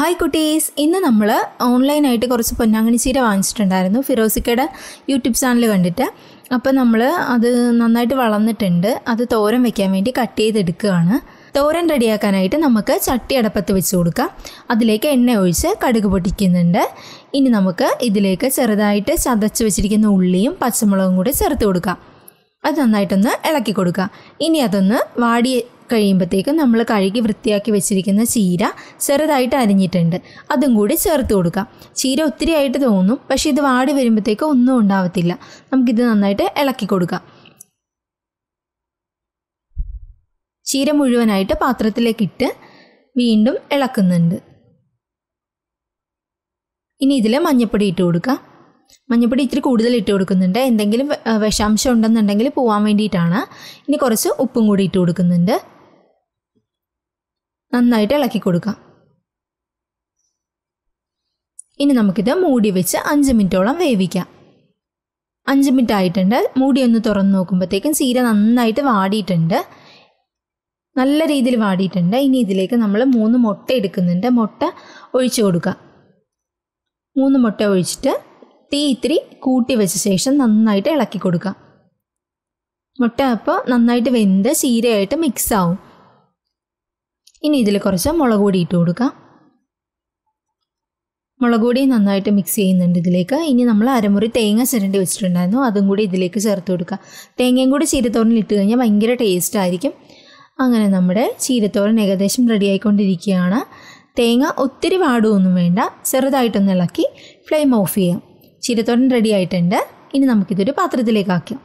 Hi കുട്ടീസ്. ഇന്ന് നമ്മൾ ഓൺലൈനായിട്ട് കുറച്ച് പൊന്നാങ്കണി ചീര വാങ്ങിച്ചിട്ടുണ്ടായിരുന്നു. ഫിറോസിക്കയുടെ യൂട്യൂബ് ചാനൽ കണ്ടിട്ട്. അപ്പോൾ നമ്മൾ അത് നന്നായിട്ട് വളർന്നിട്ടുണ്ട്. അത് തോരൻ വെക്കാൻ വേണ്ടി കട്ട് ചെയ്തെടുക്കുകയാണ്. തോരൻ റെഡിയാക്കാനായിട്ട് നമുക്ക് ചട്ടി അടപ്പത്ത് വെച്ച് കൊടുക്കാം. അതിലേക്ക് എണ്ണ ഒഴിച്ച് കടുക് പൊട്ടിക്കുന്നുണ്ട്. ഇനി നമുക്ക് ഇതിലേക്ക് ചെറുതായിട്ട് ചതച്ച് വെച്ചിരിക്കുന്ന ഉള്ളിയും പച്ചമുളകും കൂടി ചേർത്ത് കൊടുക്കാം. അത് നന്നായിട്ടൊന്ന് ഇളക്കി കൊടുക്കുക ഇനി അതൊന്ന് വാടി കഴിയുമ്പോഴത്തേക്കും നമ്മൾ കഴുകി വൃത്തിയാക്കി വെച്ചിരിക്കുന്ന ചീര ചെറുതായിട്ട് അരിഞ്ഞിട്ടുണ്ട്. അതും കൂടി ചേർത്ത് കൊടുക്കാം. ചീര ഒത്തിരി ആയിട്ട് തോന്നും പക്ഷേ ഇത് വാടി വരുമ്പോഴത്തേക്കും ഒന്നും ഉണ്ടാവത്തില്ല. നമുക്കിത് നന്നായിട്ട് ഇളക്കി കൊടുക്കാം. ചീര മുഴുവനായിട്ട് പാത്രത്തിലേക്ക് ഇട്ട് വീണ്ടും ഇളക്കുന്നുണ്ട്. ഇനി ഇതിൽ മഞ്ഞപ്പൊടി ഇട്ട് കൊടുക്കാം. മഞ്ഞപ്പൊടി ഇത്തിരി കൂടുതൽ ഇട്ട് കൊടുക്കുന്നുണ്ട്. എന്തെങ്കിലും വിഷാംശം ഉണ്ടെന്നുണ്ടെങ്കിൽ പോകാൻ വേണ്ടിയിട്ടാണ്. ഇനി കുറച്ച് ഉപ്പും കൂടി ഇട്ട് കൊടുക്കുന്നുണ്ട്. നന്നായിട്ട് ഇളക്കി കൊടുക്കാം. ഇനി നമുക്കിത് മൂടി വെച്ച് അഞ്ച് മിനിറ്റോളം വേവിക്കാം. അഞ്ച് മിനിറ്റ് ആയിട്ടുണ്ട് മൂടി ഒന്ന് തുറന്ന് നോക്കുമ്പോഴത്തേക്കും ചീര നന്നായിട്ട് വാടിയിട്ടുണ്ട്. നല്ല രീതിയിൽ വാടിയിട്ടുണ്ട്. ഇനി ഇതിലേക്ക് നമ്മൾ മൂന്ന് മുട്ട എടുക്കുന്നുണ്ട്. മുട്ട ഒഴിച്ചു കൊടുക്കുക മൂന്ന് മുട്ട ഒഴിച്ചിട്ട് തീ ഇത്തിരി കൂട്ടി വെച്ച ശേഷം നന്നായിട്ട് ഇളക്കി കൊടുക്കുക മുട്ട അപ്പോൾ നന്നായിട്ട് വെന്ത് ചീരയായിട്ട് മിക്സ് ആവും. ഇനി ഇതിൽ കുറച്ച് മുളക് പൊടി ഇട്ട് കൊടുക്കാം. മുളക് പൊടി നന്നായിട്ട് മിക്സ് ചെയ്യുന്നുണ്ട് ഇതിലേക്ക്. ഇനി നമ്മൾ അരമുറി തേങ്ങ ചിരണ്ടി വെച്ചിട്ടുണ്ടായിരുന്നു. അതും കൂടി ഇതിലേക്ക് ചേർത്ത് കൊടുക്കുക തേങ്ങയും കൂടി ചീരത്തോരനിൽ ഇട്ട് കഴിഞ്ഞാൽ ഭയങ്കര ടേസ്റ്റ് ആയിരിക്കും. അങ്ങനെ നമ്മുടെ ചീരത്തോരൻ ഏകദേശം റെഡി ആയിക്കൊണ്ടിരിക്കുകയാണ്. തേങ്ങ ഒത്തിരി വാടുകയൊന്നും വേണ്ട. ചെറുതായിട്ടൊന്ന് ഇളക്കി ഫ്ലെയിം ഓഫ് ചെയ്യാം. ചീരത്തോരൻ റെഡി ആയിട്ടുണ്ട്. ഇനി നമുക്കിതൊരു പാത്രത്തിലേക്ക് ആക്കാം.